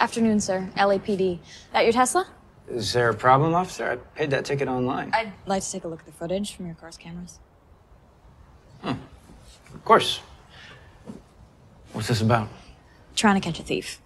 Afternoon, sir. LAPD. That your Tesla? Is there a problem, officer? I paid that ticket online. I'd like to take a look at the footage from your car's cameras. Hmm. Of course. What's this about? Trying to catch a thief.